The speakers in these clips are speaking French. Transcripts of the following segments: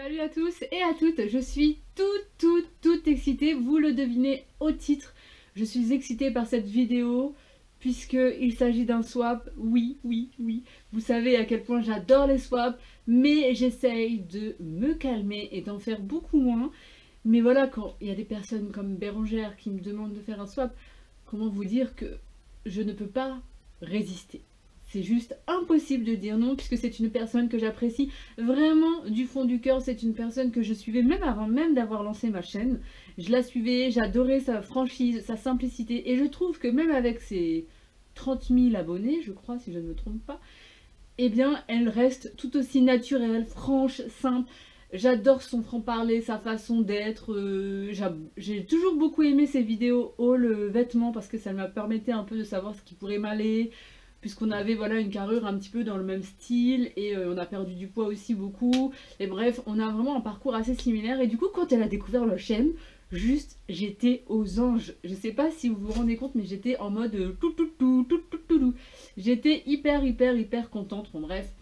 Salut à tous et à toutes, je suis toute toute toute excitée, vous le devinez au titre. Je suis excitée par cette vidéo puisqu'il s'agit d'un swap, oui, oui, oui. Vous savez à quel point j'adore les swaps, mais j'essaye de me calmer et d'en faire beaucoup moins. Mais voilà, quand il y a des personnes comme Bérangère qui me demandent de faire un swap, comment vous dire que je ne peux pas résister? C'est juste impossible de dire non puisque c'est une personne que j'apprécie vraiment du fond du cœur. C'est une personne que je suivais même avant même d'avoir lancé ma chaîne. Je la suivais, j'adorais sa franchise, sa simplicité et je trouve que même avec ses 30 000 abonnés, je crois si je ne me trompe pas, eh bien elle reste tout aussi naturelle, franche, simple. J'adore son franc-parler, sa façon d'être. Euh, j'ai toujours beaucoup aimé ses vidéos haul vêtements parce que ça m'a permettait un peu de savoir ce qui pourrait m'aller, puisqu'on avait voilà une carrure un petit peu dans le même style et euh, on a perdu du poids aussi beaucoup. Et bref on a vraiment un parcours assez similaire. Et du coup quand elle a découvert le chaîne juste j'étais aux anges. Je sais pas si vous vous rendez compte mais j'étais en mode euh, tout tout tout tout tout tout j'étais hyper hyper hyper contente. Bon bref.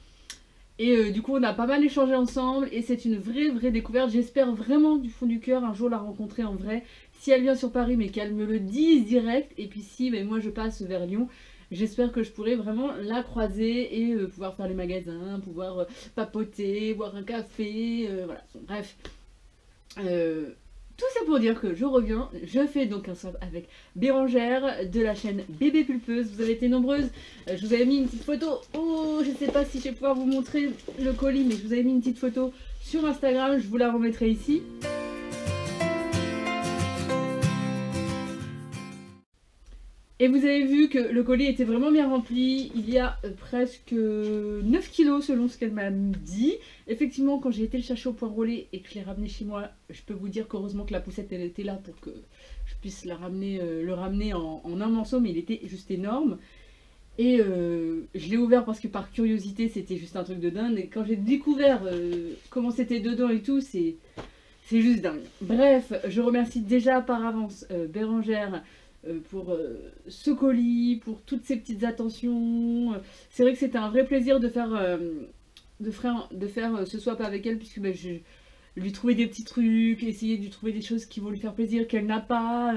Et euh, du coup on a pas mal échangé ensemble et c'est une vraie vraie découverte. J'espère vraiment du fond du cœur un jour la rencontrer en vrai. Si elle vient sur Paris mais qu'elle me le dise direct. Et puis si mais moi je passe vers Lyon J'espère que je pourrai vraiment la croiser et euh, pouvoir faire les magasins, pouvoir euh, papoter, boire un café, euh, voilà. Bref. tout ça pour dire que je reviens, je fais donc un swap avec Bérangère de la chaîne Bébé Pulpeuse. Vous avez été nombreuses, je vous avais mis une petite photo. Oh, je sais pas si je vais pouvoir vous montrer le colis, mais je vous avais mis une petite photo sur Instagram, je vous la remettrai ici. Et vous avez vu que le colis était vraiment bien rempli. Il y a euh, presque 9 kilos selon ce qu'elle m'a dit. Effectivement, quand j'ai été le chercher au point relais et que je l'ai ramené chez moi, je peux vous dire qu'heureusement que la poussette elle était là pour que je puisse la ramener, euh, le ramener en, un morceau, mais il était juste énorme. Et euh, je l'ai ouvert parce que par curiosité, c'était juste un truc de dingue. Et quand j'ai découvert comment c'était dedans et tout, c'est juste dingue. Bref, je remercie déjà par avance Bérangère pour euh, ce colis, pour toutes ces petites attentions. C'est vrai que c'était un vrai plaisir de faire, euh, de faire, ce swap avec elle, puisque bah, je lui trouvais des petits trucs, essayer de lui trouver des choses qui vont lui faire plaisir, qu'elle n'a pas.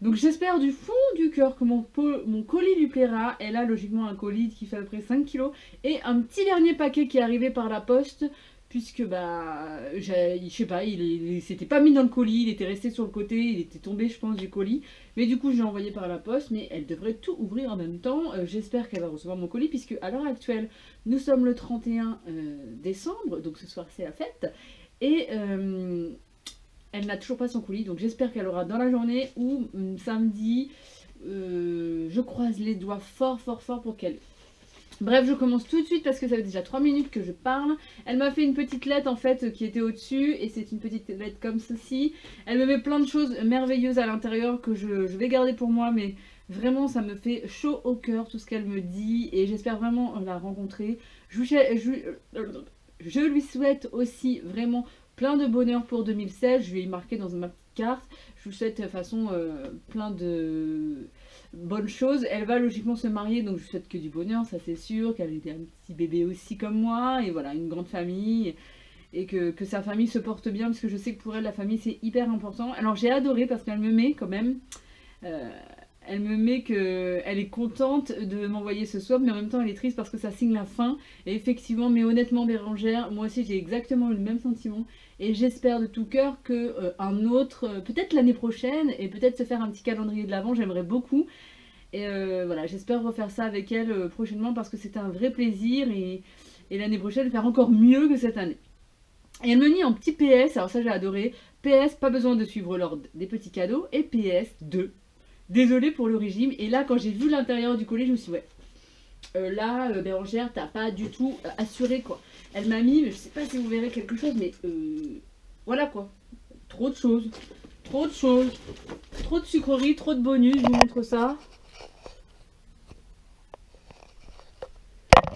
Donc j'espère du fond du cœur que mon, colis lui plaira. Elle a logiquement un colis qui fait à peu près 5 kg et un petit dernier paquet qui est arrivé par la poste puisque bah je sais pas, il, s'était pas mis dans le colis, il était resté sur le côté, il était tombé je pense du colis, mais du coup j'ai envoyé par la poste, mais elle devrait tout ouvrir en même temps, euh, j'espère qu'elle va recevoir mon colis, puisque à l'heure actuelle nous sommes le 31 euh, décembre, donc ce soir c'est la fête, et euh, elle n'a toujours pas son colis, donc j'espère qu'elle aura dans la journée ou hum, samedi, je croise les doigts fort fort fort pour qu'elle Bref, je commence tout de suite parce que ça fait déjà 3 minutes que je parle. Elle m'a fait une petite lettre en fait qui était au-dessus et c'est une petite lettre comme ceci. Elle me met plein de choses merveilleuses à l'intérieur que je, vais garder pour moi mais vraiment ça me fait chaud au cœur tout ce qu'elle me dit et j'espère vraiment la rencontrer. Je, lui souhaite aussi vraiment plein de bonheur pour 2016. Je vais y marquer dans ma petite carte. Je vous souhaite de façon euh, plein de bonne chose. Elle va logiquement se marier, donc je souhaite que du bonheur, ça c'est sûr, qu'elle ait un petit bébé aussi comme moi, et voilà, une grande famille, et que, sa famille se porte bien, parce que je sais que pour elle, la famille c'est hyper important. Alors j'ai adoré parce qu'elle me met quand même... Euh, elle me met que elle est contente de m'envoyer ce swap, mais en même temps elle est triste parce que ça signe la fin. Et effectivement, mais honnêtement Bérangère, moi aussi j'ai exactement le même sentiment. Et j'espère de tout cœur que euh, un autre, euh, peut-être l'année prochaine, et peut-être se faire un petit calendrier de l'avant, j'aimerais beaucoup. Et euh, voilà, j'espère refaire ça avec elle prochainement parce que c'était un vrai plaisir et, l'année prochaine faire encore mieux que cette année. Et elle me dit en petit PS, alors ça j'ai adoré, PS, pas besoin de suivre l'ordre des petits cadeaux, et PS, 2. Désolée pour le régime, et là quand j'ai vu l'intérieur du colis, je me suis dit, ouais, là, Bérangère, t'as pas du tout assuré quoi. Elle m'a mis, je sais pas si vous verrez quelque chose, mais voilà quoi. Trop de choses, trop de choses, trop de sucreries, trop de bonus, je vous montre ça.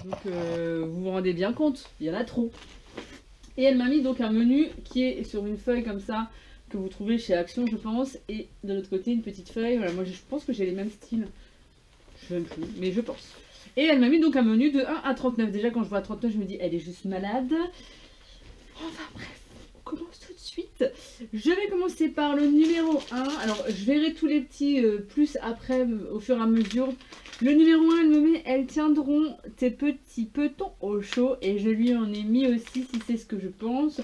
Donc vous vous rendez bien compte, il y en a trop. Et elle m'a mis donc un menu qui est sur une feuille comme ça, que vous trouvez chez Action je pense. Et de l'autre côté une petite feuille, voilà, moi je pense que j'ai les mêmes styles. Je sais même plus, mais je pense. Et elle m'a mis donc un menu de 1 à 39. Déjà quand je vois 39, je me dis, elle est juste malade. Enfin bref. commence tout de suite. Je vais commencer par le numéro 1. Alors, je verrai tous les petits euh, plus après, euh, au fur et à mesure. Le numéro 1, elle me met, elles tiendront tes petits petons au chaud. Et je lui en ai mis aussi, si c'est ce que je pense.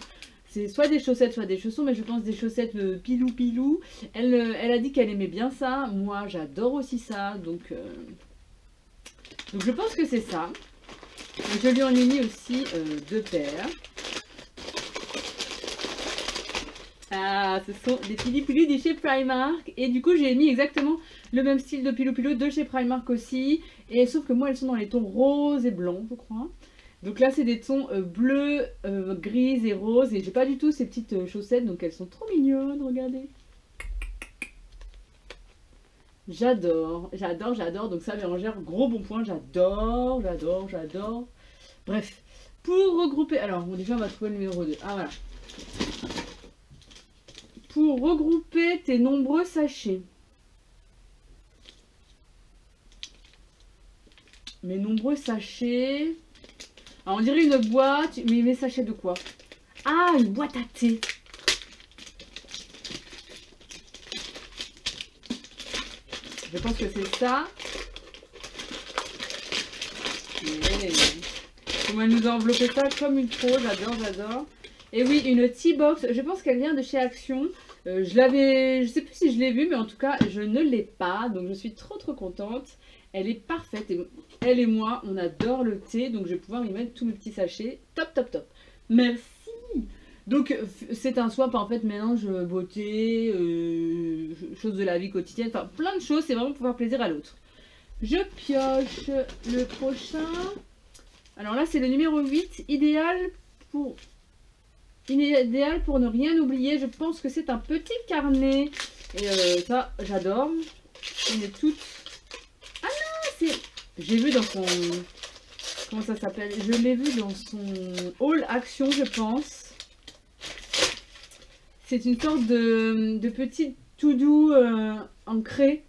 C'est soit des chaussettes, soit des chaussons, mais je pense des chaussettes euh, pilou pilou. Elle, elle a dit qu'elle aimait bien ça. Moi, j'adore aussi ça. Donc, donc je pense que c'est ça. Je lui en ai mis aussi deux paires. Ah, ce sont des Pilou de chez Primark. Et du coup, j'ai mis exactement le même style de Pilou de chez Primark aussi. Et sauf que moi, elles sont dans les tons rose et blanc, je crois. Donc là, c'est des tons euh, bleus, euh, gris et rose. Et j'ai pas du tout ces petites euh, chaussettes, donc elles sont trop mignonnes, regardez. J'adore, j'adore, j'adore. Donc ça, Bérangère, gros bon point. J'adore, j'adore, j'adore. Bref, pour regrouper... Alors, déjà, on va trouver le numéro 2. Ah, voilà pour regrouper tes nombreux sachets. Mes nombreux sachets. on dirait une boîte, mais mes sachets de quoi? Ah, une boîte à thé. Je pense que c'est ça. Comment elle nous a enveloppé ça comme une pro, j'adore, j'adore. Et oui, une T-Box, je pense qu'elle vient de chez Action. Euh, je l'avais, je sais plus si je l'ai vue, mais en tout cas, je ne l'ai pas. Donc, je suis trop trop contente. Elle est parfaite. Et elle et moi, on adore le thé. Donc, je vais pouvoir y mettre tous mes petits sachets. Top, top, top. Merci. Donc, c'est un swap en fait, mélange beauté, euh, choses de la vie quotidienne. Enfin, plein de choses. C'est vraiment pour faire plaisir à l'autre. Je pioche le prochain. Alors là, c'est le numéro 8. Idéal pour idéal pour ne rien oublier. Je pense que c'est un petit carnet. Et euh, ça, j'adore. On est toutes... Ah non, c'est... J'ai vu dans son... Comment ça s'appelle? Je l'ai vu dans son All Action, je pense. C'est une sorte de, de petit tout doux euh, ancré.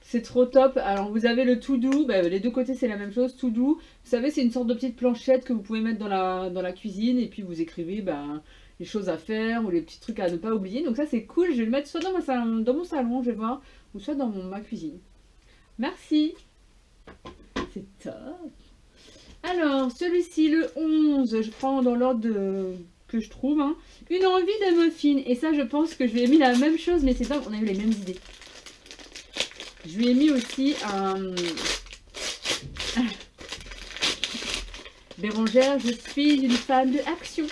C'est trop top. Alors vous avez le tout doux, bah, les deux côtés c'est la même chose, tout doux. Vous savez c'est une sorte de petite planchette que vous pouvez mettre dans la, cuisine et puis vous écrivez bah, les choses à faire ou les petits trucs à ne pas oublier. Donc ça c'est cool, je vais le mettre soit dans, mon salon, je vais voir, ou soit dans ma cuisine. Merci C'est top Alors, celui-ci, le 11, je prends dans l'ordre que je trouve. Hein. Une envie de muffin. Et ça, je pense que je lui ai mis la même chose, mais c'est ça, on a eu les mêmes idées. Je lui ai mis aussi un... Bérangère, je suis une fan de action.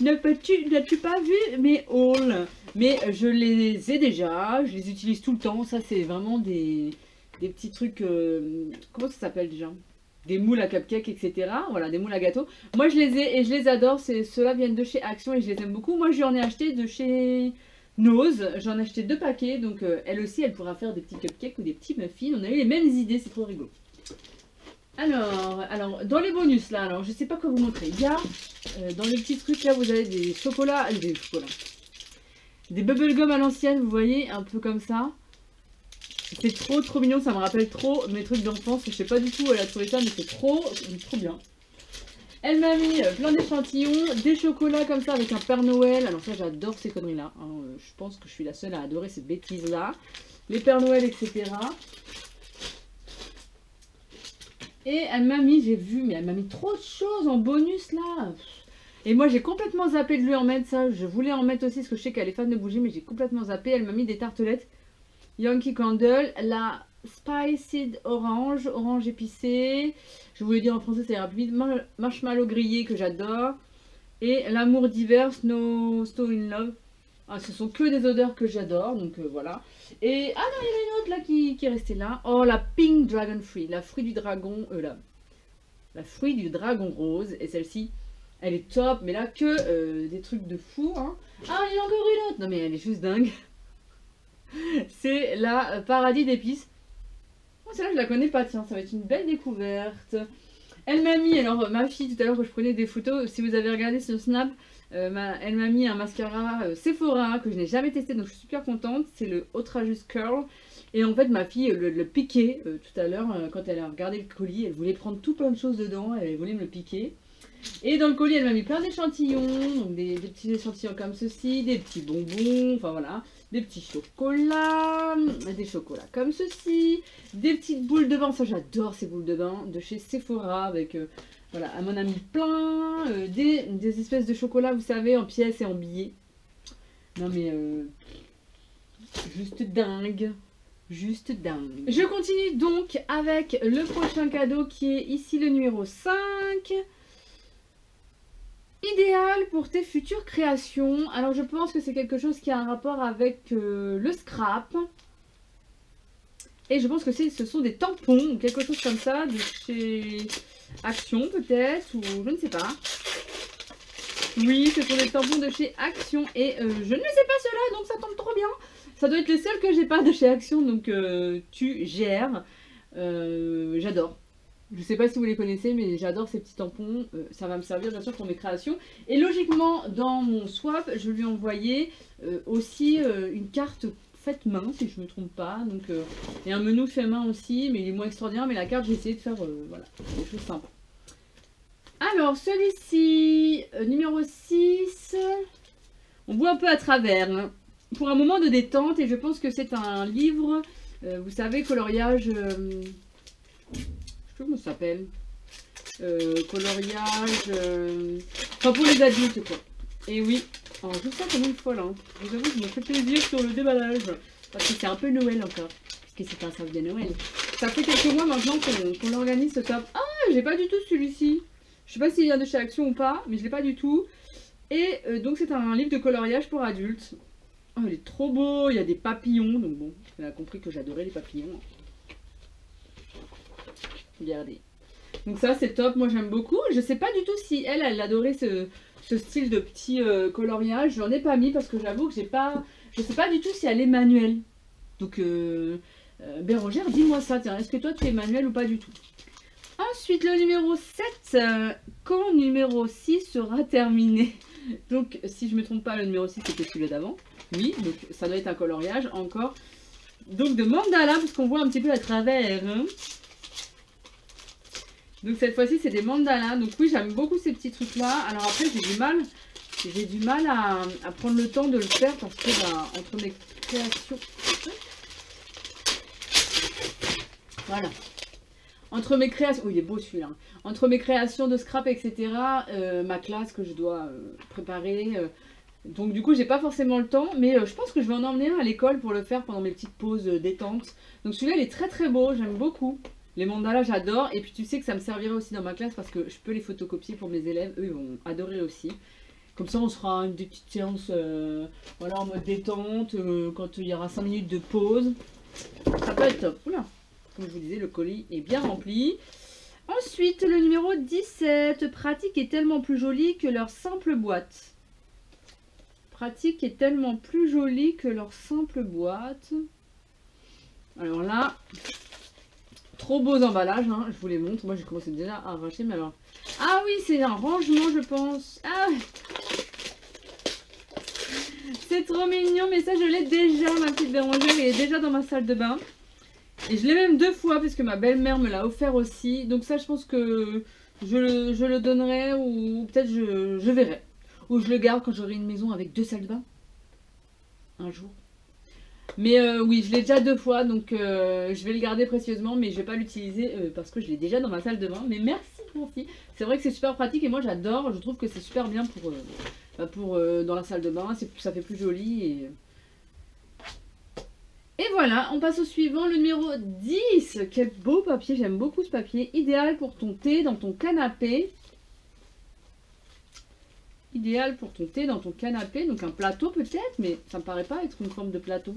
Ne peux-tu, n'as-tu pas vu mes hauls Mais je les ai déjà, je les utilise tout le temps. Ça, c'est vraiment des, petits trucs... Euh, comment ça s'appelle déjà? Des moules à cupcake, etc. Voilà, des moules à gâteau. Moi, je les ai et je les adore. Ceux-là viennent de chez Action et je les aime beaucoup. Moi, j'en ai acheté de chez Nose. J'en ai acheté deux paquets. Donc, euh, elle aussi, elle pourra faire des petits cupcakes ou des petits muffins. On a eu les mêmes idées. C'est trop rigolo. Alors, alors, dans les bonus, là, alors, je sais pas quoi vous montrer. Il y a, euh, dans les petits trucs, là, vous avez des chocolats, euh, des chocolats, des bubblegum à l'ancienne, vous voyez, un peu comme ça. C'est trop, trop mignon, ça me rappelle trop mes trucs d'enfance. Je sais pas du tout où elle a trouvé ça, mais c'est trop, trop bien. Elle m'a mis euh, plein d'échantillons, des chocolats comme ça avec un Père Noël. Alors ça, j'adore ces conneries-là. Hein. Je pense que je suis la seule à adorer ces bêtises-là. Les Pères Noël, etc. Et elle m'a mis, j'ai vu, mais elle m'a mis trop de choses en bonus là. Et moi j'ai complètement zappé de lui en mettre ça. Je voulais en mettre aussi parce que je sais qu'elle est fan de bougies, mais j'ai complètement zappé. Elle m'a mis des tartelettes Yankee Candle, la Spiced Orange, orange épicé. Je voulais dire en français, c'est rapide. Marshmallow grillé que j'adore. Et l'amour d'hiver, Snow, Snow in Love. Ah, ce sont que des odeurs que j'adore, donc euh, voilà. Et, ah non, il y en a une autre là qui, est restée là. Oh, la Pink Dragon Free, la fruit du dragon, euh, là. La fruit du dragon rose. Et celle-ci, elle est top, mais là, que euh, des trucs de fou, hein. Ah, il y a encore une autre Non, mais elle est juste dingue. C'est la Paradis d'épices. Oh, celle-là, je la connais pas, tiens, ça va être une belle découverte. Elle m'a mis, alors ma fille tout à l'heure que je prenais des photos, si vous avez regardé ce snap, euh, elle m'a mis un mascara euh, Sephora que je n'ai jamais testé donc je suis super contente. C'est le Outrageous Curl. Et en fait ma fille le, piquait euh, tout à l'heure quand elle a regardé le colis. Elle voulait prendre tout plein de choses dedans. Elle voulait me le piquer. Et dans le colis, elle m'a mis plein d'échantillons, donc des, petits échantillons comme ceci, des petits bonbons, enfin voilà, des petits chocolats, des chocolats comme ceci, des petites boules de bain, ça j'adore ces boules de bain, de chez Sephora avec, euh, voilà, à mon ami plein, euh, des, espèces de chocolats, vous savez, en pièces et en billets. Non mais, euh, juste dingue. Juste dingue. Je continue donc avec le prochain cadeau qui est ici le numéro 5. Idéal pour tes futures créations. Alors je pense que c'est quelque chose qui a un rapport avec euh, le scrap. Et je pense que ce sont des tampons ou quelque chose comme ça de chez Action peut-être ou je ne sais pas. Oui, ce sont des tampons de chez Action et euh, je ne sais pas cela donc ça tombe trop bien. Ça doit être les seuls que j'ai pas de chez Action, donc euh, tu gères. J'adore. Je sais pas si vous les connaissez, mais j'adore ces petits tampons. Euh, ça va me servir bien sûr pour mes créations. Et logiquement, dans mon swap, je lui ai envoyé aussi une carte faite main, si je me trompe pas. Donc, et un menu fait main aussi, mais il est moins extraordinaire. Mais la carte, j'ai essayé de faire voilà, des choses sympas. Alors, celui-ci, numéro 6, on voit un peu à travers. Hein pour un moment de détente et je pense que c'est un livre, euh, vous savez, coloriage, euh, je sais pas comment ça s'appelle, euh, coloriage, enfin pour les adultes quoi. Et oui, alors je ça comme une folle, hein. vous avoue, je me fais plaisir sur le déballage, parce que c'est un peu Noël encore, parce que c'est un sac de Noël. Ça fait quelques mois maintenant qu'on organise ce top. Ah, j'ai pas du tout celui-ci. Je sais pas s'il vient de chez Action ou pas, mais je l'ai pas du tout. Et donc c'est un livre de coloriage pour adultes. Oh, il est trop beau, il y a des papillons, donc bon, elle a compris que j'adorais les papillons. Donc ça, c'est top, moi j'aime beaucoup. Je sais pas du tout si elle, elle adorait ce, style de petit euh, coloriage. J'en ai pas mis parce que j'avoue que j'ai pas... Je sais pas du tout si elle est manuelle. Donc, euh, euh Bérangère, dis-moi ça, tiens, est-ce que toi tu es manuel ou pas du tout? Ensuite, le numéro 7, euh, quand numéro 6 sera terminé? Donc, si je me trompe pas, le numéro 6 c'était celui d'avant. Oui, donc ça doit être un coloriage encore. Donc de mandala, parce qu'on voit un petit peu à travers. Hein. Donc cette fois-ci, c'est des mandalas. Donc oui, j'aime beaucoup ces petits trucs-là. Alors après, j'ai du mal. J'ai du mal à, prendre le temps de le faire parce que bah, entre mes créations... Voilà. Entre mes créations... Oh, il est beau celui-là. Entre mes créations de scrap, etc., euh, ma classe que je dois euh, préparer... Euh, donc du coup, j'ai pas forcément le temps, mais je pense que je vais en emmener un à l'école pour le faire pendant mes petites pauses détente. Donc celui-là, il est très très beau, j'aime beaucoup. Les mandalas, j'adore. Et puis tu sais que ça me servirait aussi dans ma classe parce que je peux les photocopier pour mes élèves. Eux, ils vont adorer aussi. Comme ça, on sera une petite séance euh, en mode détente, quand il y aura 5 minutes de pause. Ça peut être top. Oula Comme je vous disais, le colis est bien rempli. Ensuite, le numéro 17. Pratique est tellement plus joli que leur simple boîte pratique est tellement plus jolie que leur simple boîte. Alors là, trop beaux emballages, hein, je vous les montre. Moi, j'ai commencé déjà à arracher, mais alors... Ah oui, c'est un rangement, je pense. Ah C'est trop mignon, mais ça, je l'ai déjà, ma petite bérangère. Elle est déjà dans ma salle de bain. Et je l'ai même deux fois, puisque ma belle-mère me l'a offert aussi. Donc ça, je pense que je le, donnerai ou peut-être je, je verrai. Ou je le garde quand j'aurai une maison avec deux salles de bain. Un jour. Mais euh, oui, je l'ai déjà deux fois, donc euh, je vais le garder précieusement, mais je vais pas l'utiliser euh, parce que je l'ai déjà dans ma salle de bain. Mais merci, merci. C'est vrai que c'est super pratique et moi j'adore. Je trouve que c'est super bien pour, bah, pour dans la salle de bain. Ça fait plus joli et... Et voilà, on passe au suivant, le numéro 10. Quel beau papier, j'aime beaucoup ce papier. Idéal pour ton thé dans ton canapé idéal pour ton thé dans ton canapé. Donc un plateau peut-être, mais ça me paraît pas être une forme de plateau.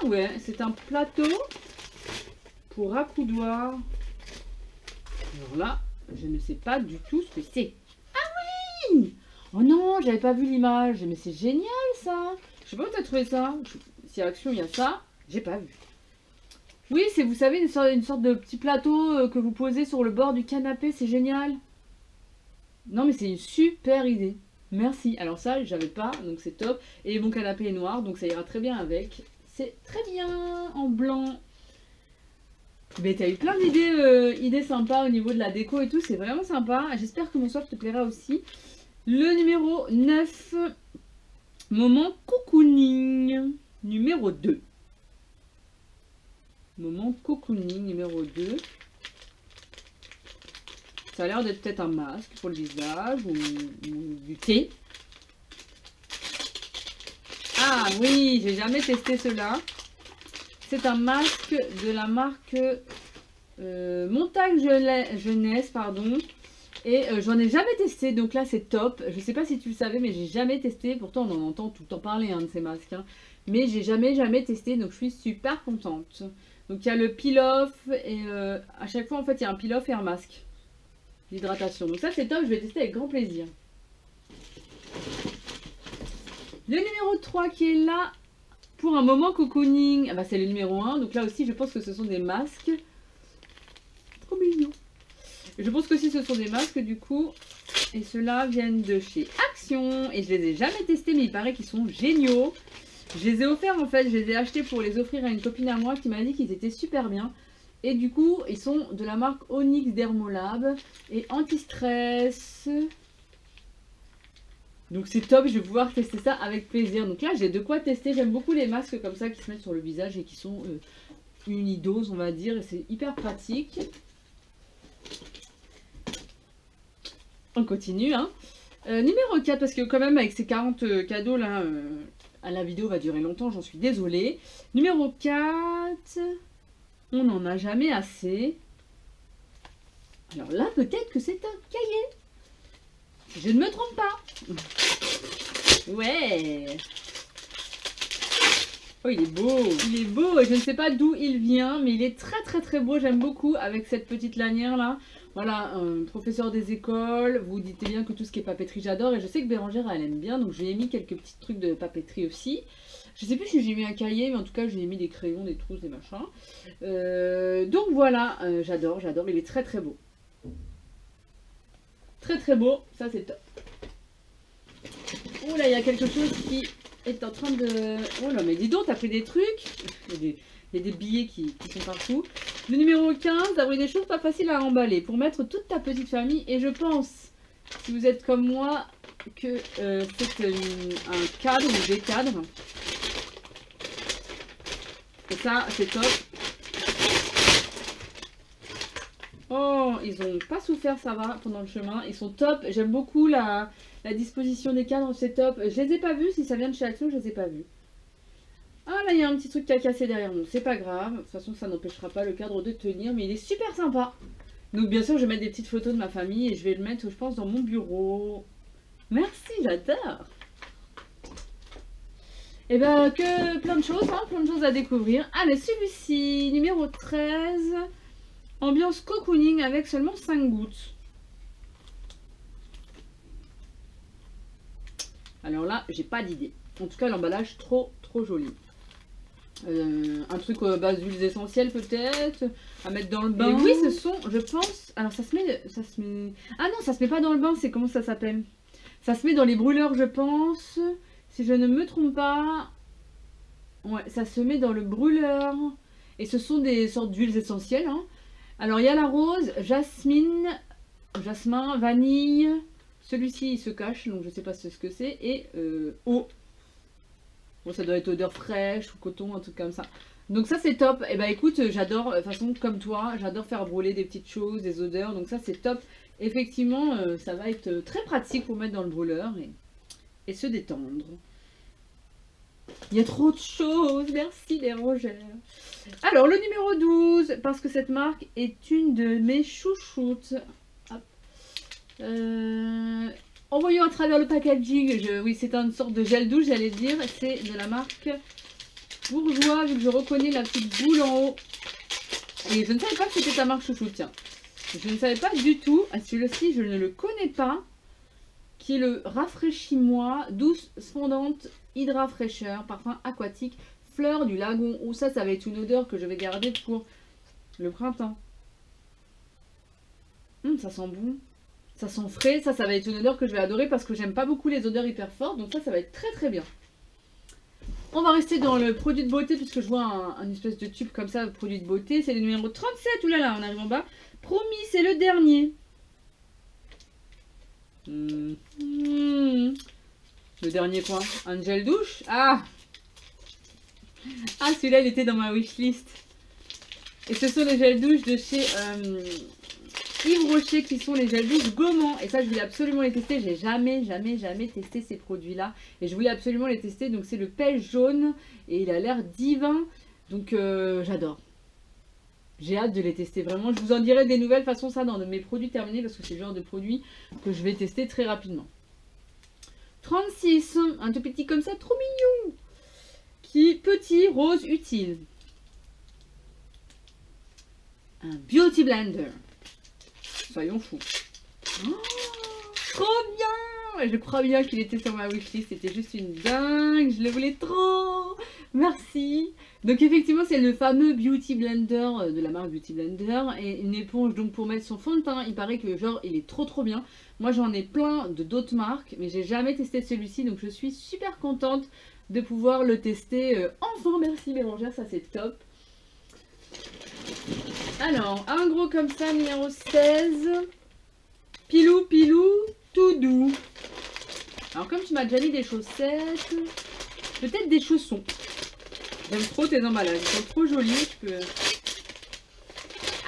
Ah ouais, c'est un plateau pour accoudoir. Alors là, je ne sais pas du tout ce que c'est. Ah oui Oh non, j'avais pas vu l'image. Mais c'est génial ça Je sais pas où t'as trouvé ça. Si à Action il y a ça, j'ai pas vu. Oui, c'est, vous savez, une sorte, de petit plateau euh, que vous posez sur le bord du canapé, c'est génial. Non, mais c'est une super idée. Merci. Alors ça, j'avais pas, donc c'est top. Et mon canapé est noir, donc ça ira très bien avec. C'est très bien en blanc. Mais t'as eu plein d'idées euh, sympas au niveau de la déco et tout, c'est vraiment sympa. J'espère que mon soif te plaira aussi. Le numéro 9, moment cocooning. Numéro 2. Moment cocooning numéro 2. Ça a l'air d'être peut-être un masque pour le visage ou, du thé. Ah oui, j'ai jamais testé cela. C'est un masque de la marque euh, Montagne Jeunesse, pardon. Et euh, j'en ai jamais testé, donc là c'est top. Je sais pas si tu le savais, mais j'ai jamais testé. Pourtant on en entend tout le temps parler hein, de ces masques. Hein. Mais j'ai jamais jamais testé, donc je suis super contente. Donc il y a le peel-off et euh, à chaque fois en fait il y a un peel-off et un masque d'hydratation. Donc ça c'est top, je vais tester avec grand plaisir. Le numéro 3 qui est là pour un moment cocooning. Ah bah c'est le numéro 1. Donc là aussi je pense que ce sont des masques. Trop mignon. Je pense que aussi ce sont des masques du coup. Et ceux-là viennent de chez Action. Et je les ai jamais testés mais il paraît qu'ils sont géniaux. Je les ai offerts en fait, je les ai achetés pour les offrir à une copine à moi qui m'a dit qu'ils étaient super bien. Et du coup, ils sont de la marque Onyx Dermolab et anti-stress. Donc c'est top, je vais pouvoir tester ça avec plaisir. Donc là, j'ai de quoi tester. J'aime beaucoup les masques comme ça qui se mettent sur le visage et qui sont euh, unidoses, on va dire. Et c'est hyper pratique. On continue, hein. Euh, numéro 4, parce que quand même avec ces 40 euh, cadeaux là, la vidéo va durer longtemps, j'en suis désolée. Numéro 4, on n'en a jamais assez. Alors là, peut-être que c'est un cahier. Je ne me trompe pas. Ouais. Oh, il est beau. Il est beau. Je ne sais pas d'où il vient, mais il est très très très beau. J'aime beaucoup avec cette petite lanière là. Voilà, professeur des écoles, vous dites bien que tout ce qui est papeterie j'adore et je sais que Bérangère elle aime bien donc j'ai mis quelques petits trucs de papeterie aussi. Je sais plus si j'ai mis un cahier mais en tout cas j'ai mis des crayons, des trousses, des machins. Euh, donc voilà, euh, j'adore, j'adore, il est très très beau. Très très beau, ça c'est top. Oh là, il y a quelque chose qui est en train de... Oh là, mais dis donc, t'as pris des trucs il y a des billets qui, sont partout. Le numéro 15, d'avoir des choses pas faciles à emballer pour mettre toute ta petite famille. Et je pense, si vous êtes comme moi, que euh, c'est un cadre ou des cadres. Et ça, c'est top. Oh, ils ont pas souffert, ça va, pendant le chemin. Ils sont top. J'aime beaucoup la, la disposition des cadres, c'est top. Je les ai pas vus, si ça vient de chez Action, je les ai pas vus. Ah là, il y a un petit truc qui a cassé derrière nous. C'est pas grave. De toute façon, ça n'empêchera pas le cadre de tenir. Mais il est super sympa. Donc bien sûr, je vais mettre des petites photos de ma famille. Et je vais le mettre, je pense, dans mon bureau. Merci, j'adore. Et eh ben, que plein de choses, hein, plein de choses à découvrir. Allez, celui-ci, numéro 13. Ambiance cocooning avec seulement 5 gouttes. Alors là, j'ai pas d'idée. En tout cas, l'emballage trop, trop joli. Euh, un truc à base d'huiles essentielles peut-être à mettre dans le bain. oui, ce sont, je pense. Alors ça se met, ça se met. Ah non, ça se met pas dans le bain. C'est comment ça s'appelle? Ça se met dans les brûleurs, je pense. Si je ne me trompe pas. Ouais, ça se met dans le brûleur. Et ce sont des sortes d'huiles essentielles. Hein. Alors il y a la rose, jasmine, jasmin, vanille. Celui-ci il se cache, donc je sais pas ce que c'est. Et euh, eau ça doit être odeur fraîche ou coton, un truc comme ça. Donc ça c'est top. Et eh bah ben, écoute, j'adore, de toute façon comme toi, j'adore faire brûler des petites choses, des odeurs. Donc ça c'est top. Effectivement, euh, ça va être très pratique pour mettre dans le brûleur et, se détendre. Il y a trop de choses, merci les rogères. Alors le numéro 12, parce que cette marque est une de mes chouchoutes. Euh, en voyant à travers le packaging, oui, c'est une sorte de gel douche, j'allais dire. C'est de la marque Bourgeois, vu que je reconnais la petite boule en haut. Et je ne savais pas que c'était ta marque chouchou, tiens. Je ne savais pas du tout. Ah, celui-ci, je ne le connais pas. Qui est le Rafraîchis-moi, douce, fondante, hydra fraîcheur, parfum aquatique, fleur du lagon. Ou ça, ça va être une odeur que je vais garder pour le printemps. Hum, ça sent bon. Ça sent frais, ça, ça va être une odeur que je vais adorer parce que j'aime pas beaucoup les odeurs hyper fortes. Donc ça, ça va être très très bien. On va rester dans le produit de beauté puisque je vois un, espèce de tube comme ça, produit de beauté. C'est le numéro 37, oulala, on arrive en bas. Promis, c'est le dernier. Hmm. Le dernier quoi? Un gel douche? Ah Ah, celui-là, il était dans ma wishlist. Et ce sont les gels douche de chez euh, Yves Rocher qui sont les gels douche gommants. Et ça, je voulais absolument les tester. J'ai jamais, jamais, jamais testé ces produits-là. Et je voulais absolument les tester. Donc, c'est le pêche jaune. Et il a l'air divin. Donc, euh, j'adore. J'ai hâte de les tester vraiment. Je vous en dirai des nouvelles. De façon, ça dans mes produits terminés. Parce que c'est le genre de produit que je vais tester très rapidement. 36. Un tout petit comme ça. Trop mignon. Qui Petit, rose, utile un Beauty Blender. Trop bien Je crois bien qu'il était sur ma wishlist. C'était juste une dingue. Je le voulais trop. Merci. Donc effectivement, c'est le fameux Beauty Blender euh, de la marque Beauty Blender. Et une éponge donc pour mettre son fond de teint. Il paraît que genre, il est trop trop bien. Moi, j'en ai plein de d'autres marques. Mais j'ai jamais testé celui-ci. Donc je suis super contente de pouvoir le tester. Euh, enfin, merci Bérangère. Ça, c'est top. Alors, un gros comme ça, numéro 16. Pilou, pilou, tout doux. Alors, comme tu m'as déjà mis des chaussettes, peut-être des chaussons. J'aime trop tes emballages, ils sont trop jolis. Je peux...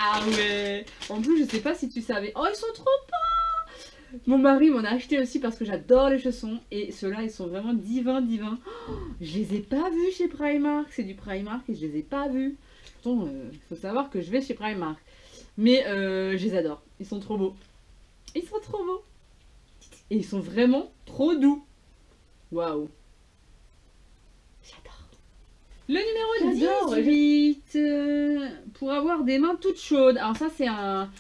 Ah ouais En plus, je sais pas si tu savais. Oh, ils sont trop beaux Mon mari m'en a acheté aussi parce que j'adore les chaussons. Et ceux-là, ils sont vraiment divins, divins. Oh, je les ai pas vus chez Primark. C'est du Primark et je les ai pas vus. Il euh, faut savoir que je vais chez Primark. Mais euh, je les adore. Ils sont trop beaux. Ils sont trop beaux. Et ils sont vraiment trop doux. Waouh. J'adore. Le numéro 18. Euh, pour avoir des mains toutes chaudes. Alors ça c'est un...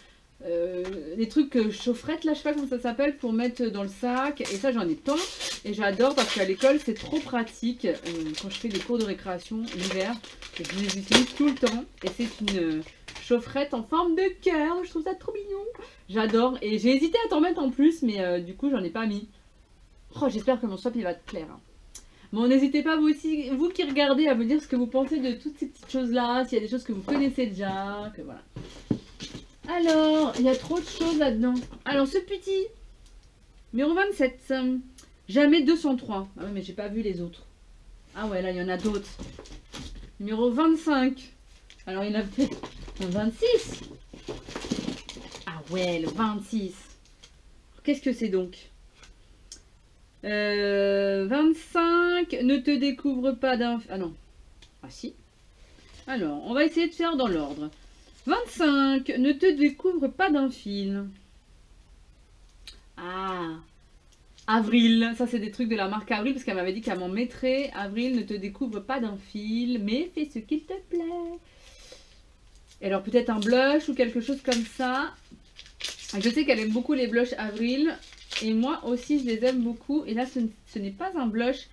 des trucs chaufferettes là, je sais pas comment ça s'appelle, pour mettre dans le sac. Et ça, j'en ai tant. Et j'adore parce qu'à l'école, c'est trop pratique. quand je fais des cours de récréation l'hiver, je les utilise tout le temps. Et c'est une euh, chaufferette en forme de cœur. Je trouve ça trop mignon. J'adore. Et j'ai hésité à t'en mettre en plus, mais euh, du coup, j'en ai pas mis. Oh, j'espère que mon swap, il va te plaire. Hein. Bon, n'hésitez pas, vous aussi, vous qui regardez, à me dire ce que vous pensez de toutes ces petites choses-là. S'il y a des choses que vous connaissez déjà. Que voilà. Alors, il y a trop de choses là-dedans. Alors, ce petit, numéro 27. Jamais 203. Ah ouais, mais j'ai pas vu les autres. Ah ouais, là, il y en a d'autres. Numéro 25. Alors, il y en a peut-être 26. Ah ouais, le 26. Qu'est-ce que c'est donc? Euh, 25. Ne te découvre pas d'un... Ah non. Ah si. Alors, on va essayer de faire dans l'ordre. 25. Ne te découvre pas d'un fil. Ah. Avril, ça c'est des trucs de la marque Avril parce qu'elle m'avait dit qu'elle m'en mettrait. Avril, ne te découvre pas d'un fil, mais fais ce qu'il te plaît. Et alors peut-être un blush ou quelque chose comme ça. Je sais qu'elle aime beaucoup les blushs Avril. Et moi aussi je les aime beaucoup. Et là ce, n'est pas un blush.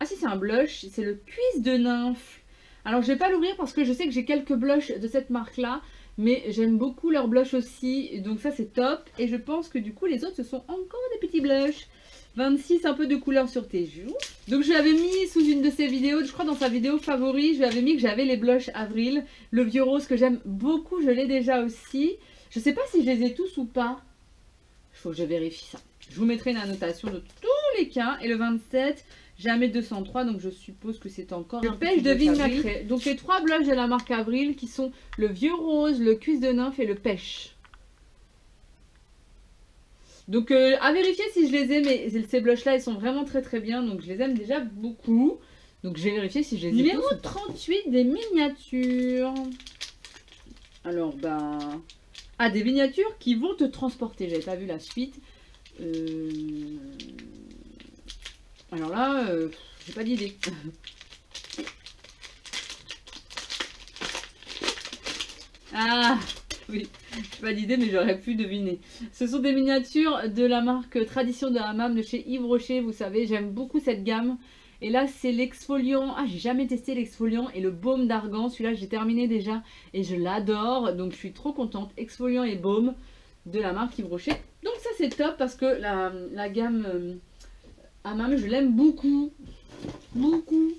Ah si c'est un blush, c'est le cuisse de nymphe. Alors je vais pas l'ouvrir parce que je sais que j'ai quelques blushs de cette marque là. Mais j'aime beaucoup leurs blushs aussi. Donc ça c'est top. Et je pense que du coup les autres ce sont encore des petits blushs. 26, un peu de couleur sur tes joues. Donc je l'avais mis sous une de ses vidéos, je crois dans sa vidéo favori, je lui avais mis que j'avais les blushs Avril. Le vieux rose que j'aime beaucoup, je l'ai déjà aussi. Je sais pas si je les ai tous ou pas. Il faut que je vérifie ça. Je vous mettrai une annotation de tous les cas. Et le 27, jamais 203, donc je suppose que c'est encore le pêche de Vigne Donc les trois blushs de la marque Avril qui sont le vieux rose, le cuisse de nymphe et le pêche. Donc euh, à vérifier si je les ai, mais ces blushs là ils sont vraiment très très bien, donc je les aime déjà beaucoup. Donc je vais vérifier si je les ai Numéro 38 des miniatures. Alors bah... Ah des miniatures qui vont te transporter, j'avais pas vu la suite. Euh, alors là, euh, j'ai pas d'idée. ah oui, je pas d'idée, mais j'aurais pu deviner. Ce sont des miniatures de la marque Tradition de Hammam de chez Yves Rocher. Vous savez, j'aime beaucoup cette gamme. Et là, c'est l'exfoliant. Ah, j'ai jamais testé l'exfoliant et le baume d'argan. Celui-là, j'ai terminé déjà et je l'adore. Donc, je suis trop contente. Exfoliant et baume de la marque Yves Rocher. Donc, ça, c'est top parce que la, la gamme Hammam, je l'aime beaucoup. Beaucoup.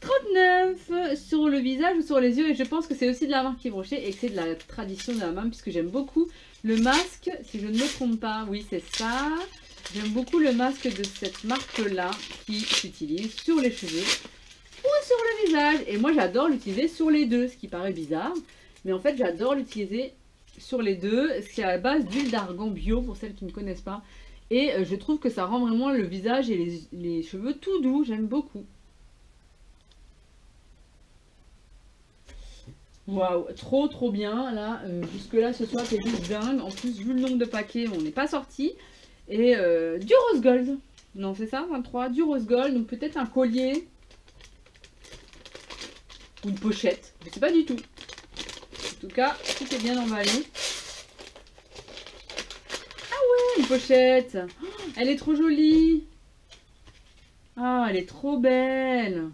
39 sur le visage ou sur les yeux. Et je pense que c'est aussi de la marque Yves Rocher et que c'est de la tradition de la main puisque j'aime beaucoup le masque. Si je ne me trompe pas, oui c'est ça. J'aime beaucoup le masque de cette marque-là qui s'utilise sur les cheveux ou sur le visage. Et moi j'adore l'utiliser sur les deux, ce qui paraît bizarre. Mais en fait j'adore l'utiliser sur les deux. C'est à base d'huile d'argan bio pour celles qui ne connaissent pas. Et euh, je trouve que ça rend vraiment le visage et les, cheveux tout doux. J'aime beaucoup. Waouh, trop trop bien. Là, euh, jusque là ce soir c'est juste dingue. En plus, vu le nombre de paquets, on n'est pas sorti. Et euh, du rose gold. Non, c'est ça, 23. Du rose gold. Donc peut-être un collier. Ou une pochette. Je sais pas du tout. En tout cas, tout est bien emballé. Pochette. Oh, elle est trop jolie. Ah, elle est trop belle.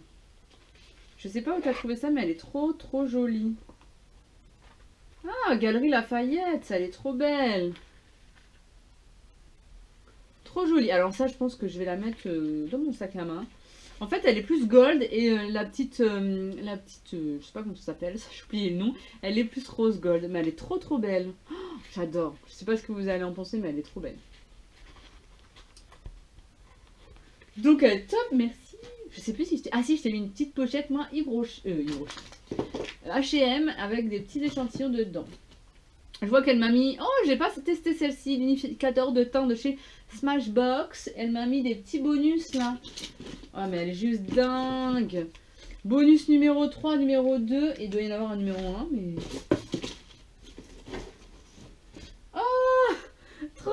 Je sais pas où tu as trouvé ça, mais elle est trop trop jolie. Ah, Galerie Lafayette, elle est trop belle. Trop jolie. Alors ça, je pense que je vais la mettre euh, dans mon sac à main. En fait, elle est plus gold et euh, la petite, euh, la petite, je sais pas comment ça s'appelle, j'ai oublié le nom. Elle est plus rose gold, mais elle est trop trop belle. Oh, j'adore. Je sais pas ce que vous allez en penser, mais elle est trop belle. Donc est top, merci. Je sais plus si je Ah si, je t'ai mis une petite pochette, moi, Yves H&M avec des petits échantillons dedans. Je vois qu'elle m'a mis... Oh, j'ai pas testé celle-ci, l'unificateur de teint de chez Smashbox. Elle m'a mis des petits bonus, là. Oh, mais elle est juste dingue. Bonus numéro 3, numéro 2. Il doit y en avoir un numéro 1, mais... Oh Trop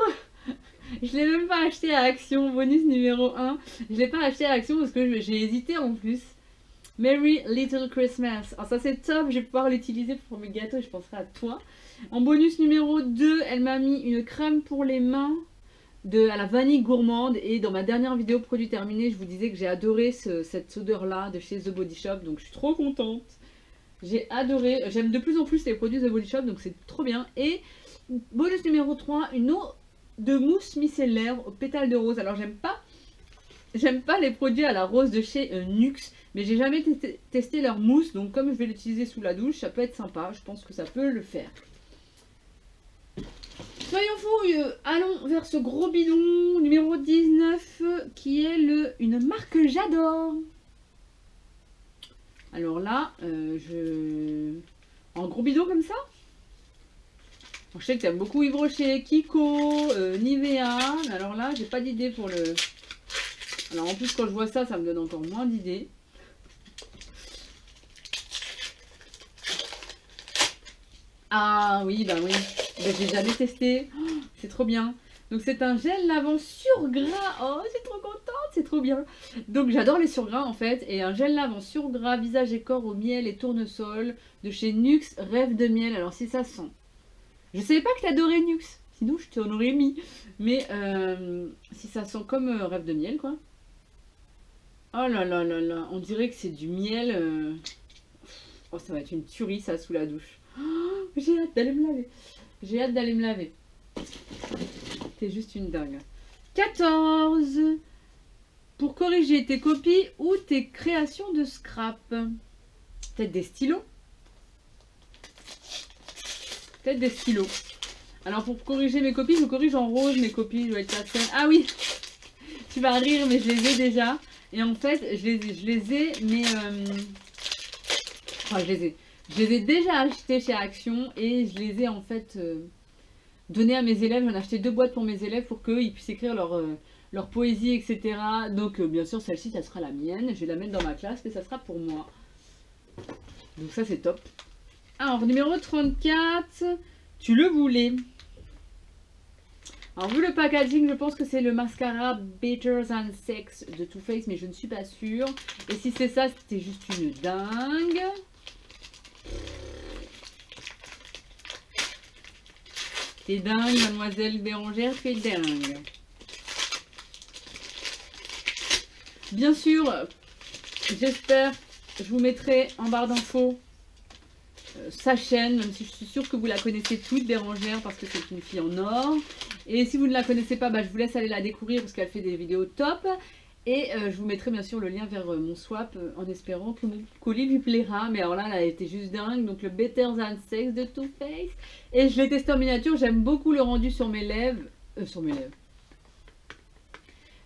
je l'ai même pas acheté à Action, bonus numéro 1. Je l'ai pas acheté à Action parce que j'ai hésité en plus. Merry Little Christmas. Alors ça c'est top, je vais pouvoir l'utiliser pour mes gâteaux, je penserai à toi. En bonus numéro 2, elle m'a mis une crème pour les mains de, à la vanille gourmande. Et dans ma dernière vidéo produit terminé, je vous disais que j'ai adoré cette odeur-là de chez The Body Shop. Donc je suis trop contente. J'ai adoré. J'aime de plus en plus les produits The Body Shop, donc c'est trop bien. Et bonus numéro 3, une eau de mousse micellaire au pétales de rose. Alors j'aime pas j'aime pas les produits à la rose de chez euh, Nux, mais j'ai jamais testé leur mousse, donc comme je vais l'utiliser sous la douche, ça peut être sympa, je pense que ça peut le faire. Soyons euh, allons vers ce gros bidon numéro 19 qui est le une marque que j'adore. Alors là, euh, je... En gros bidon comme ça? Je sais que t'aimes beaucoup Yves Rocher, Kiko, euh, Nivea. Alors là, j'ai pas d'idée pour le... Alors en plus, quand je vois ça, ça me donne encore moins d'idées. Ah oui, bah oui. Bah, j'ai jamais testé. Oh, c'est trop bien. Donc c'est un gel lavant surgras. Oh, c'est trop contente, c'est trop bien. Donc j'adore les surgras en fait. Et un gel lavant surgras, visage et corps au miel et tournesol de chez Nux Rêve de miel. Alors si ça sent je savais pas que t'adorais Nux. Sinon, je t'en aurais mis. Mais euh, si ça sent comme euh, rêve de miel, quoi. Oh là là là là. On dirait que c'est du miel. Euh. Oh, ça va être une tuerie, ça, sous la douche. Oh, j'ai hâte d'aller me laver. J'ai hâte d'aller me laver. T'es juste une dingue. 14. Pour corriger tes copies ou tes créations de scrap. Peut-être des stylos Des stylos. Alors pour corriger mes copies, je corrige en rose mes copies. Je vais être Ah oui Tu vas rire, mais je les ai déjà. Et en fait, je les, ai, mais... Euh... Enfin, je les ai. Je les ai déjà achetés chez Action et je les ai en fait euh, donnés à mes élèves. J'en ai acheté deux boîtes pour mes élèves pour qu'ils puissent écrire leur, euh, leur poésie, etc. Donc euh, bien sûr, celle-ci, ça sera la mienne. Je vais la mettre dans ma classe et ça sera pour moi. Donc ça, c'est top. Alors, numéro 34, tu le voulais. Alors, vu le packaging, je pense que c'est le mascara Better Than Sex de Too Faced, mais je ne suis pas sûre. Et si c'est ça, c'était juste une dingue. T'es dingue, mademoiselle Bérangère, t'es dingue. Bien sûr, j'espère, je vous mettrai en barre d'infos sa chaîne, même si je suis sûre que vous la connaissez toute, Bérangère, parce que c'est une fille en or. Et si vous ne la connaissez pas, bah, je vous laisse aller la découvrir parce qu'elle fait des vidéos top. Et euh, je vous mettrai bien sûr le lien vers euh, mon swap euh, en espérant que mon colis lui plaira. Mais alors là, elle été juste dingue. Donc le Better Than Sex de Too Faced. Et je l'ai testé en miniature. J'aime beaucoup le rendu sur mes lèvres. sur mes lèvres.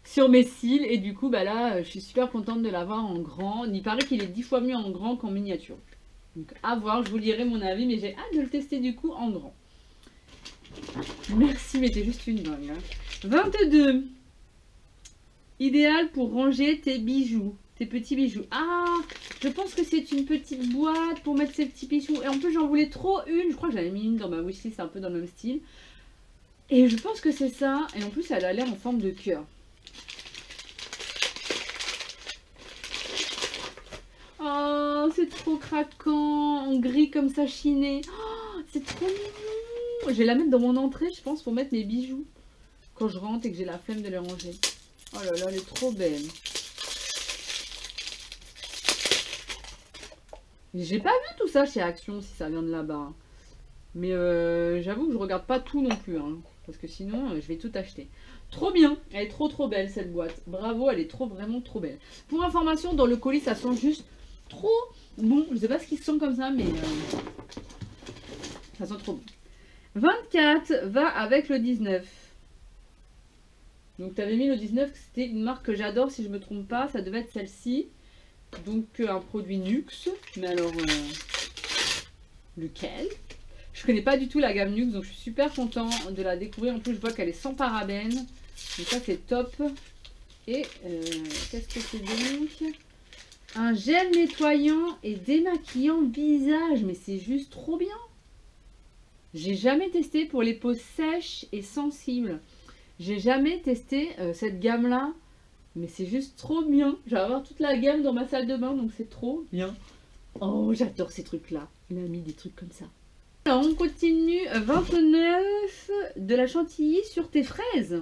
Sur mes cils. Et du coup, bah là, je suis super contente de l'avoir en grand. Il paraît qu'il est 10 fois mieux en grand qu'en miniature. Donc à voir, je vous dirai mon avis. Mais j'ai hâte de le tester du coup en grand. Merci, mais t'es juste une dingue. 22. Hein. Idéal pour ranger tes bijoux. Tes petits bijoux. Ah, je pense que c'est une petite boîte pour mettre ces petits bijoux. Et en plus, j'en voulais trop une. Je crois que j'avais mis une dans ma wishlist, un peu dans le même style. Et je pense que c'est ça. Et en plus, elle a l'air en forme de cœur. Oh, c'est trop craquant. En gris comme ça, chiné. Oh, c'est trop mignon. Je vais la mettre dans mon entrée, je pense, pour mettre mes bijoux. Quand je rentre et que j'ai la flemme de les ranger. Oh là là, elle est trop belle. J'ai pas vu tout ça chez Action, si ça vient de là-bas. Mais euh, j'avoue que je regarde pas tout non plus. Hein, parce que sinon, euh, je vais tout acheter. Trop bien. Elle est trop trop belle cette boîte. Bravo, elle est trop vraiment trop belle. Pour information, dans le colis, ça sent juste trop bon. Je sais pas ce qui sent comme ça, mais euh, ça sent trop bon. 24 va avec le 19. Donc tu avais mis le 19, c'était une marque que j'adore si je me trompe pas, ça devait être celle-ci. Donc euh, un produit Nux, mais alors euh, lequel? Je connais pas du tout la gamme Nux, donc je suis super content de la découvrir. En plus je vois qu'elle est sans parabènes, donc ça c'est top. Et qu'est-ce que c'est donc? Un gel nettoyant et démaquillant visage, mais c'est juste trop bien J'ai jamais testé pour les peaux sèches et sensibles. J'ai jamais testé euh, cette gamme-là, mais c'est juste trop bien. Je vais avoir toute la gamme dans ma salle de bain, donc c'est trop bien. Oh, j'adore ces trucs-là. Il a mis des trucs comme ça. Alors, on continue. 29 de la chantilly sur tes fraises.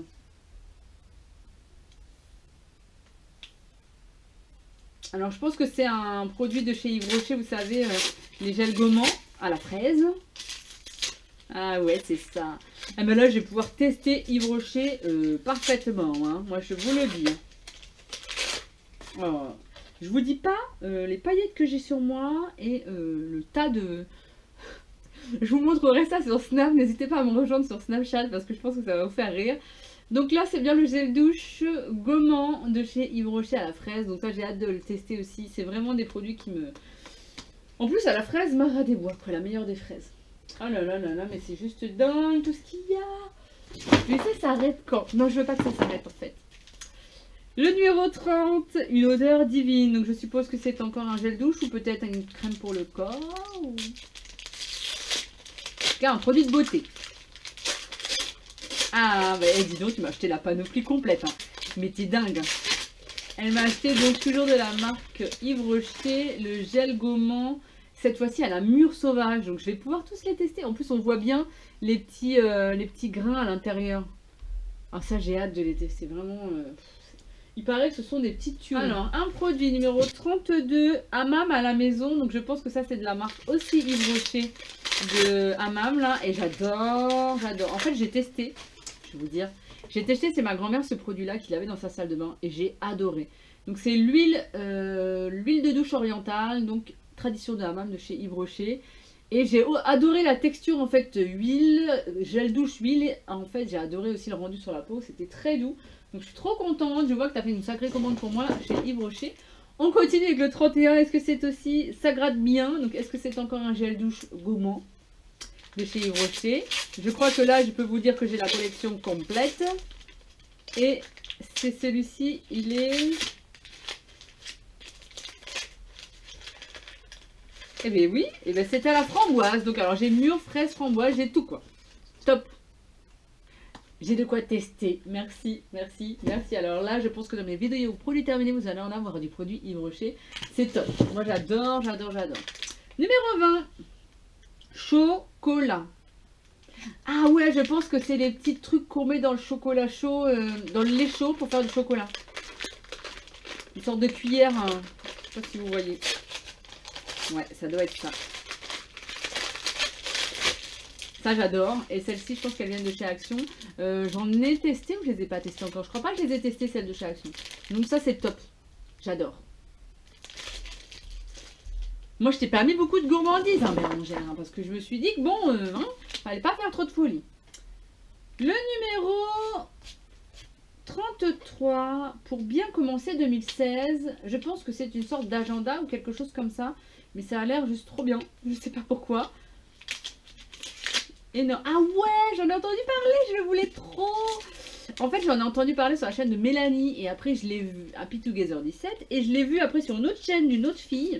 Alors, je pense que c'est un produit de chez Yves Rocher, vous savez, euh, les gels gommants à la fraise. Ah ouais, c'est ça. Ah ben là, je vais pouvoir tester Yves Rocher euh, parfaitement. Hein. Moi, je vous le dis. Oh. Je vous dis pas euh, les paillettes que j'ai sur moi et le tas de... je vous montrerai ça sur Snap. N'hésitez pas à me rejoindre sur Snapchat parce que je pense que ça va vous faire rire. Donc là, c'est bien le gel douche gommant de chez Yves Rocher à la fraise. Donc ça, j'ai hâte de le tester aussi. C'est vraiment des produits qui me... En plus, à la fraise, Mara des bois, après la meilleure des fraises. Oh là là là là, mais c'est juste dingue tout ce qu'il y a. Mais ça s'arrête quand? Non, je veux pas que ça s'arrête en fait. Le numéro 30, une odeur divine. Donc je suppose que c'est encore un gel douche ou peut-être une crème pour le corps. Un produit de beauté. Ah, bah dis donc, tu m'as acheté la panoplie complète. Hein. Mais t'es dingue. Elle m'a acheté donc toujours de la marque Yves le gel gommant cette fois-ci à la mûre sauvage. Donc je vais pouvoir tous les tester. En plus, on voit bien les petits, euh, grains à l'intérieur. Ah, ça, j'ai hâte de les tester. Vraiment. Euh, il paraît que ce sont des petites tubes. Alors, un produit numéro 32, Amam à la maison. Donc, je pense que ça, c'est de la marque aussi Yves de Amam, là. Et j'adore, j'adore. En fait, j'ai testé, je vais vous dire. J'ai testé, c'est ma grand-mère, ce produit-là qu'il avait dans sa salle de bain. Et j'ai adoré. Donc, c'est l'huile euh, de douche orientale. Donc, tradition de hammam de chez Yves Rocher. Et j'ai adoré la texture en fait huile, gel douche huile. En fait j'ai adoré aussi le rendu sur la peau, c'était très doux. Donc je suis trop contente, je vois que tu as fait une sacrée commande pour moi chez Yves Rocher. On continue avec le 31, est-ce que c'est aussi, ça gratte bien, donc est-ce que c'est encore un gel douche gourmand? De chez Yves Rocher Je crois que là je peux vous dire que j'ai la collection complète. Et c'est celui-ci, il est Eh bien oui, eh bien c'était à la framboise. Donc alors j'ai mûre, fraise, framboise, j'ai tout quoi. Top. J'ai de quoi tester. Merci, merci, merci. Alors là, je pense que dans mes vidéos produits terminés, vous allez en avoir du produit Yves Rocher. C'est top. Moi j'adore, j'adore, j'adore. Numéro 20. Chocolat. Ah ouais, je pense que c'est les petits trucs qu'on met dans le chocolat chaud, euh, dans le lait chaud pour faire du chocolat. Une sorte de cuillère, hein. je sais pas si vous voyez. Ouais, ça doit être ça. Ça, j'adore. Et celle-ci, je pense qu'elle vient de chez Action. Euh, j'en ai testé ou je les ai pas testées encore? Je crois pas que je les ai testées, celles de chez Action. Donc ça, c'est top. J'adore. Moi, je t'ai pas mis beaucoup de gourmandise, hein, Bérangère, hein, parce que je me suis dit que bon, euh, hein, fallait pas faire trop de folie. Le numéro 33, pour bien commencer 2016, je pense que c'est une sorte d'agenda ou quelque chose comme ça. Mais ça a l'air juste trop bien. Je sais pas pourquoi. Ah ouais, j'en ai entendu parler, je le voulais trop. En fait, j'en ai entendu parler sur la chaîne de Mélanie et après je l'ai vu Happy Together 17 et je l'ai vu après sur une autre chaîne d'une autre fille.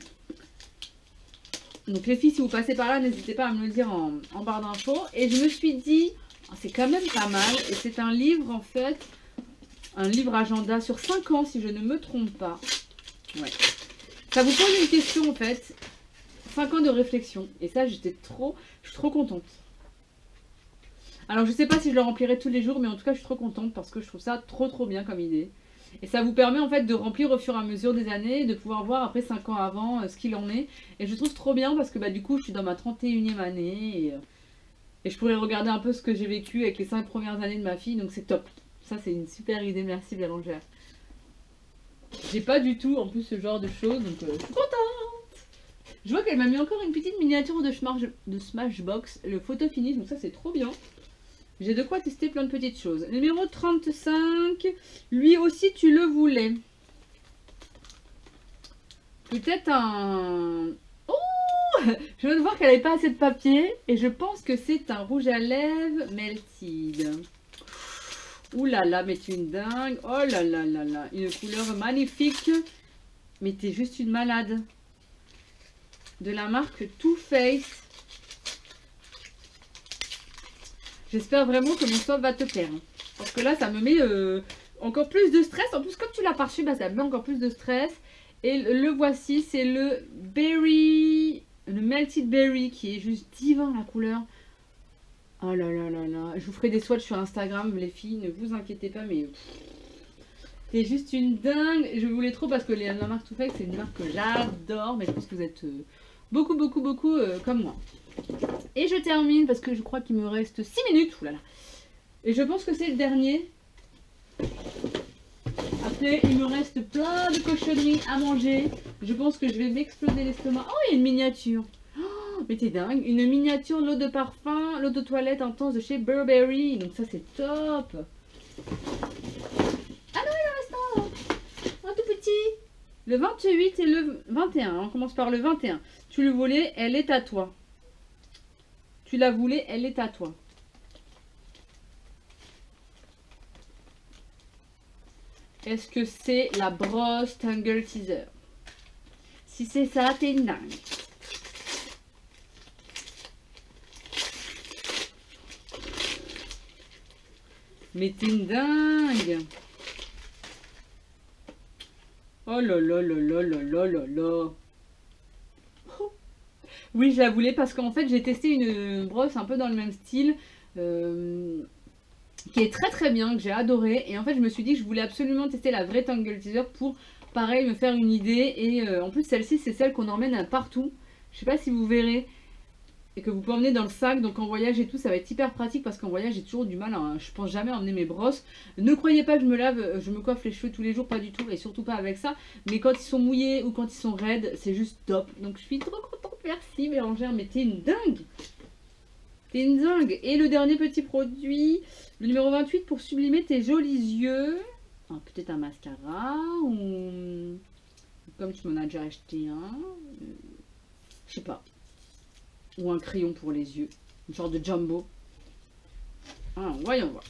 Donc les filles, si vous passez par là, n'hésitez pas à me le dire en, barre d'infos. Et je me suis dit, ah, c'est quand même pas mal. Et c'est un livre en fait, un livre agenda sur 5 ans si je ne me trompe pas. Ouais. Ça vous pose une question en fait. 5 ans de réflexion. Et ça, j'étais trop, je suis trop contente. Alors, je sais pas si je le remplirai tous les jours, mais en tout cas, je suis trop contente parce que je trouve ça trop trop bien comme idée. Et ça vous permet en fait de remplir au fur et à mesure des années, de pouvoir voir après 5 ans avant euh, ce qu'il en est. Et je trouve trop bien parce que bah, du coup, je suis dans ma 31e année et, euh, et je pourrais regarder un peu ce que j'ai vécu avec les 5 premières années de ma fille, donc c'est top. Ça, c'est une super idée, merci Bérangère. J'ai pas du tout en plus ce genre de choses, donc euh, je suis contente Je vois qu'elle m'a mis encore une petite miniature de, de Smashbox, le photo finish, donc ça c'est trop bien. J'ai de quoi tester plein de petites choses. Numéro 35, lui aussi tu le voulais. Peut-être un... Oh Je viens de voir qu'elle n'avait pas assez de papier et je pense que c'est un rouge à lèvres Melted. Ouh là là, mais tu une dingue. Oh là là là là, une couleur magnifique. Mais t'es juste une malade. De la marque Too Faced. J'espère vraiment que mon swap va te plaire. Hein. Parce que là, ça me met euh, encore plus de stress. En plus, comme tu l'as pas bah, ça me met encore plus de stress. Et le, voici, c'est le Berry, le Melted Berry, qui est juste divin la couleur. Oh là là là là. Je vous ferai des swatchs sur Instagram, les filles, ne vous inquiétez pas, mais... C'est juste une dingue. Je voulais trop parce que la marque Too Faced, c'est une marque que j'adore. Mais je pense que vous êtes euh, beaucoup, beaucoup, beaucoup euh, comme moi. Et je termine parce que je crois qu'il me reste 6 minutes. Et je pense que c'est le dernier. Après, il me reste plein de cochonneries à manger. Je pense que je vais m'exploser l'estomac. Oh, il y a une miniature. Oh, mais t'es dingue. Une miniature, l'eau de parfum, l'eau de toilette intense de chez Burberry. Donc ça, c'est top. Ah non, il en reste un. Un tout petit. Le 28 et le 21. On commence par le 21. Tu le voulais, elle est à toi. Tu la voulais, elle est à toi. Est-ce que c'est la brosse Tangle Teaser? Si c'est ça, t'es dingue. Mais t'es dingue. Oh là là là là là là là là. Oui, je la voulais parce qu'en fait, j'ai testé une brosse un peu dans le même style. Euh, qui est très très bien, que j'ai adoré. Et en fait, je me suis dit que je voulais absolument tester la vraie Tangle Teaser pour, pareil, me faire une idée. Et euh, en plus, celle-ci, c'est celle qu'on emmène partout. Je sais pas si vous verrez et que vous pouvez emmener dans le sac. Donc en voyage et tout, ça va être hyper pratique parce qu'en voyage, j'ai toujours du mal. Hein. Je pense jamais emmener mes brosses. Ne croyez pas que je me lave, euh, je me coiffe les cheveux tous les jours, pas du tout. Et surtout pas avec ça. Mais quand ils sont mouillés ou quand ils sont raides, c'est juste top. Donc je suis trop contente. Merci Bérangère, mais t'es une dingue. T'es une dingue. Et le dernier petit produit, le numéro 28 pour sublimer tes jolis yeux. Ah, peut-être un mascara ou... Comme tu m'en as déjà acheté un. Euh, je sais pas ou un crayon pour les yeux. Une sorte de jumbo. Ah, voyons voir.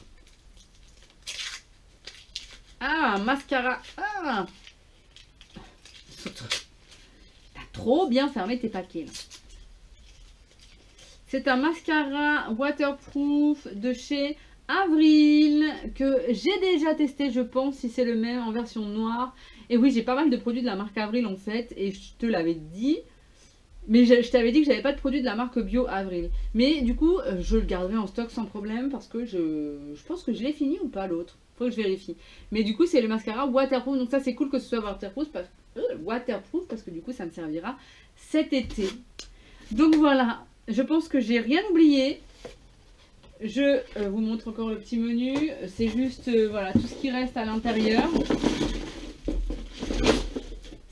Ah, un mascara. Ah trop bien fermé tes paquets C'est un mascara waterproof de chez Avril que j'ai déjà testé, je pense, si c'est le même en version noire. Et oui, j'ai pas mal de produits de la marque Avril en fait, et je te l'avais dit. Mais je, t'avais dit que j'avais pas de produit de la marque Bio Avril. Mais du coup, euh, je le garderai en stock sans problème parce que je, je pense que je l'ai fini ou pas l'autre? Faut que je vérifie. Mais du coup, c'est le mascara waterproof. Donc ça, c'est cool que ce soit waterproof parce, euh, waterproof parce que du coup, ça me servira cet été. Donc voilà, je pense que j'ai rien oublié. Je euh, vous montre encore le petit menu. C'est juste voilà tout ce qui reste à l'intérieur.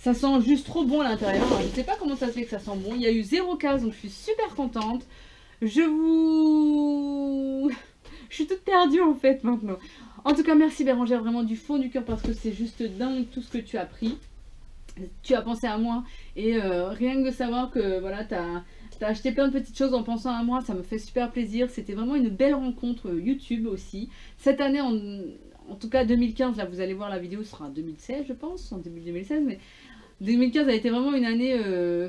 Ça sent juste trop bon à l'intérieur. Je sais pas comment ça se fait que ça sent bon. Il y a eu zéro case, donc je suis super contente. Je vous... Je suis toute perdue en fait maintenant. En tout cas, merci Bérangère vraiment du fond du cœur parce que c'est juste dingue tout ce que tu as pris. Tu as pensé à moi et euh, rien que de savoir que voilà, tu as, acheté plein de petites choses en pensant à moi, ça me fait super plaisir. C'était vraiment une belle rencontre euh, YouTube aussi. Cette année, en, tout cas 2015, là vous allez voir la vidéo, sera en 2016 je pense, en début 2016, mais 2015 a été vraiment une année euh,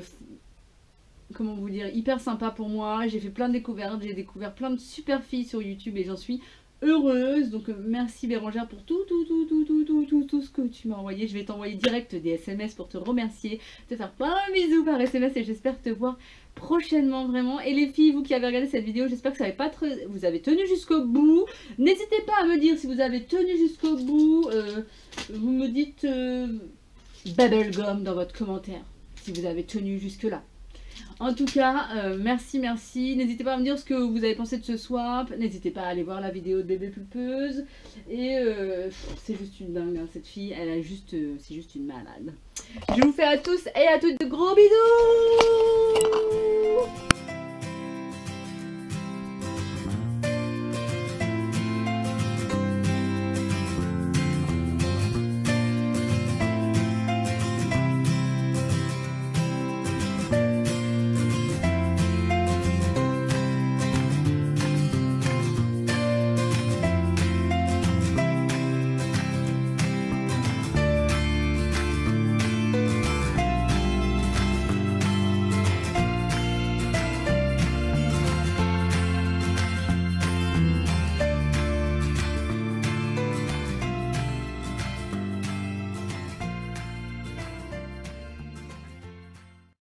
comment vous dire, hyper sympa pour moi. J'ai fait plein de découvertes, j'ai découvert plein de super filles sur YouTube et j'en suis heureuse. Donc euh, merci Bérangère pour tout, tout, tout, tout, tout, tout, tout, tout ce que tu m'as envoyé. Je vais t'envoyer direct des SMS pour te remercier, te faire plein de bisous par SMS et j'espère te voir prochainement vraiment. Et les filles, vous qui avez regardé cette vidéo, j'espère que ça pas trop... vous avez tenu jusqu'au bout. N'hésitez pas à me dire si vous avez tenu jusqu'au bout. Euh, vous me dites euh, bubblegum dans votre commentaire si vous avez tenu jusque là. En tout cas, euh, merci, merci. N'hésitez pas à me dire ce que vous avez pensé de ce swap. N'hésitez pas à aller voir la vidéo de bébé pulpeuse. Et euh, c'est juste une dingue, hein, cette fille. Elle a euh, c'est juste une malade. Je vous fais à tous et à toutes de gros bisous